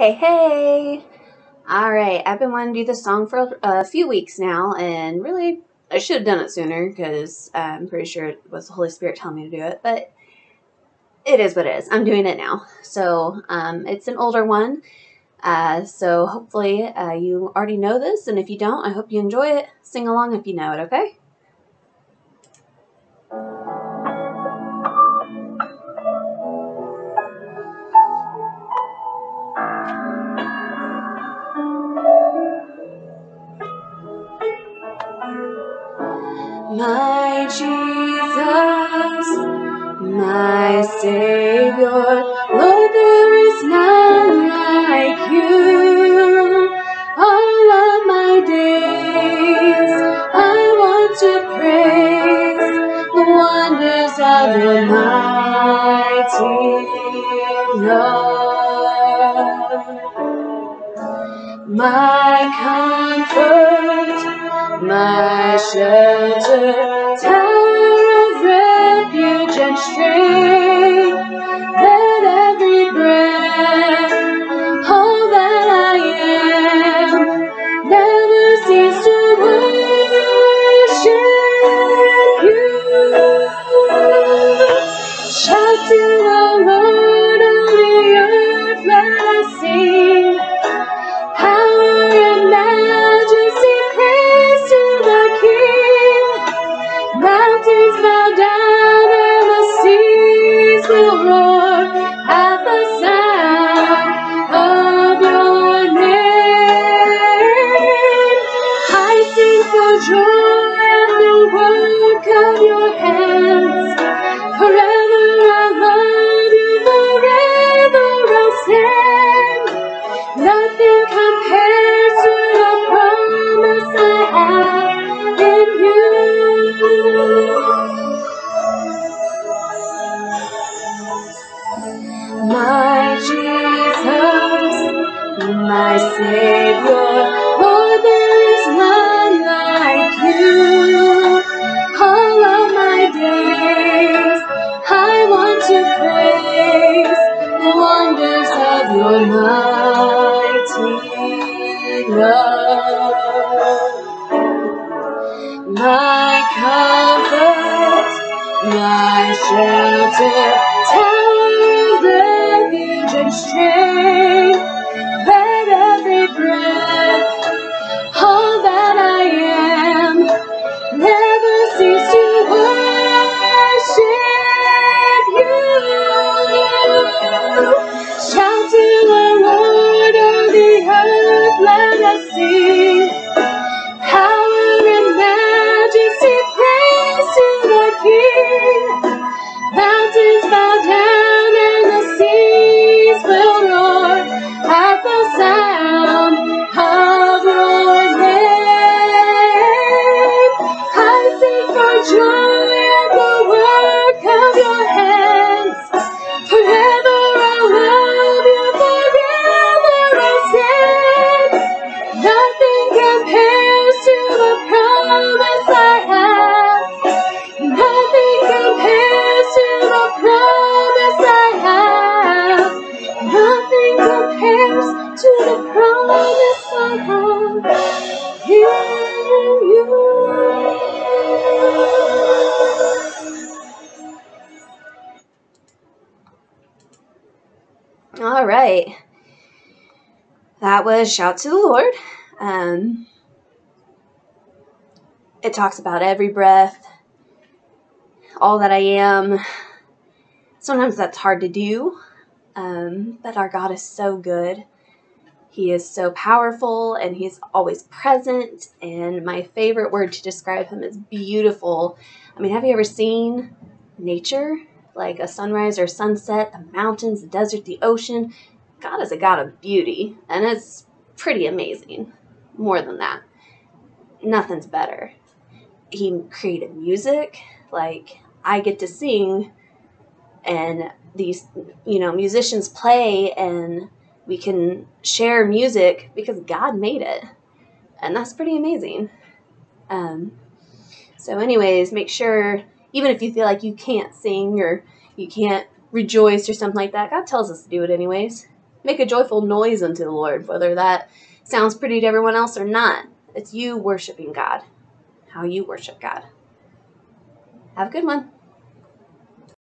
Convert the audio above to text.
Hey, hey! Alright, I've been wanting to do this song for a few weeks now, and really, I should have done it sooner, because I'm pretty sure it was the Holy Spirit telling me to do it, but it is what it is. I'm doing it now. So, um, it's an older one, uh, so hopefully uh, you already know this, and if you don't, I hope you enjoy it. Sing along if you know it, okay? My Jesus, my Savior, Lord, there is none like you. All of my days, I want to praise the wonders of your mighty love. My comfort my shelter, tower of refuge and strength. Let every breath, all that I am, never cease to worship you. Shout to the Lord of the earth, let us sing. My Savior, Lord, there is none like you. All of my days, I want to praise the wonders of your mighty love. My comfort, my shelter, tower of refuge and strength. Every breath, compares to the promise I have. Nothing compares to the promise I have. Nothing compares to the promise I have in you. All right. That was Shout to the Lord. Um, it talks about every breath, all that I am. Sometimes that's hard to do, um, but our God is so good. He is so powerful and He's always present. And my favorite word to describe Him is beautiful. I mean, have you ever seen nature? Like a sunrise or sunset, the mountains, the desert, the ocean. God is a God of beauty, and it's pretty amazing. More than that, nothing's better. He created music, like I get to sing, and these, you know, musicians play, and we can share music because God made it, and that's pretty amazing. Um, so, anyways, make sure, even if you feel like you can't sing or you can't rejoice or something like that, God tells us to do it anyways. Make a joyful noise unto the Lord, whether that sounds pretty to everyone else or not. It's you worshiping God, how you worship God. Have a good one.